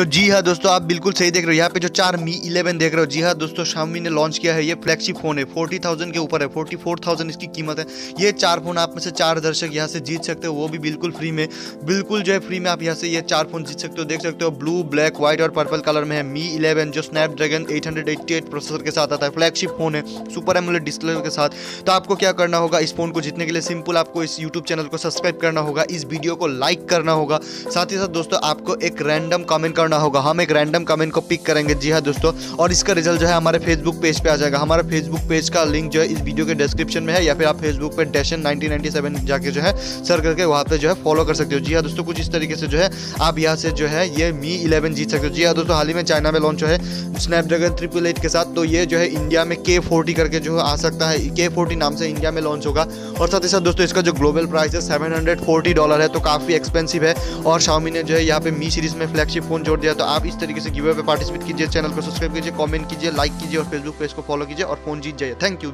तो जी हाँ दोस्तों, आप बिल्कुल सही देख रहे हो। यहाँ पे जो चार मी इलेवन देख रहे हो, जी हाँ दोस्तों शामी ने लॉन्च किया है, ये फ्लैगशिप फ़ोन है। फोर्टी थाउज़ेंड के ऊपर है फोर्टी फोर थाउज़ेंड इसकी कीमत है। ये चार फ़ोन आप में से चार दर्शक यहाँ से जीत सकते हो, वो भी बिल्कुल फ्री में। बिल्कुल जो है फ्री में आप यहाँ से ये चार फ़ोन जीत सकते हो, देख सकते हो ब्लू ब्लैक व्हाइट और पर्पल कलर में है मी इलेवन जो Snapdragon eight hundred eighty eight processor के साथ आता है फ्लैगशिप फ़ोन है सुपर एमुलेट डिस्प्ले के साथ। तो आपको क्या करना होगा, इस फ़ोन को जीतने के लिए सिंपल आपको इस यूट्यूब चैनल को सब्सक्राइब करना होगा, इस वीडियो को लाइक करना होगा। साथ ही साथ दोस्तों, आपको एक रैंडम कमेंट करना होगा। हम एक रैंडम कमेंट को पिक करेंगे। जी हाँ दोस्तों, और इसका रिज़ल्ट जो है हमारे फेसबुक पेज पे आ जाएगा। हमारे फेसबुक पेज का लिंक जो है इस वीडियो के डिस्क्रिप्शन में है, या फिर आप फेसबुक पे डैशन नाइनटीन जाके जो है सर्च करके वहाँ पे जो है फॉलो कर सकते हो। जी हाँ दोस्तों, कुछ इस तरीके से जो है आप यहाँ से जो है ये मी इलेवन जीत सकते हो। जी हाँ दोस्तों, हाल ही में चाइना में लॉन्च है स्नैपड्रैगन ट्रिपल एट के साथ। तो ये जो है इंडिया में के फोर्टी करके जो आ सकता है। के फोर्टी नाम से इंडिया में लॉन्च होगा। और साथ ही साथ दोस्तों, इसका जो ग्लोबल प्राइस है सेवन हंड्रेड फोर्टी डॉलर है। तो काफ़ी एक्सपेंसिव है। और शामी ने जो है यहाँ पे मी सीरीज़ में फ्लैगशिप फ़ोन जोड़ दिया तो आप इस तरीके से गिवे पे पार्टिसिपेट कीजिए, चैनल को सब्सक्राइब कीजिए कमेंट कीजिए लाइक कीजिए और फेसबुक पेज को फॉलो कीजिए और फ़ोन जीत जाइए। Thank you